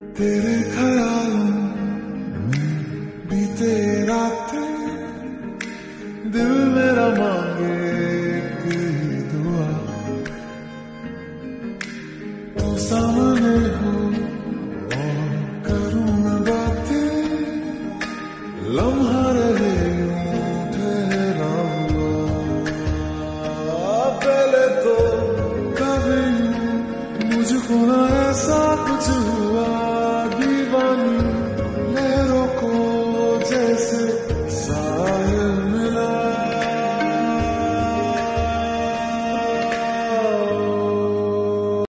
तेरे ख्यालों बीते रातें दिल मेरा मांगे दुआ। तू सामने हो और करूँ मैं बातें। लम्हा रहे पहले तो कभी मुझको ना ऐसा कुछ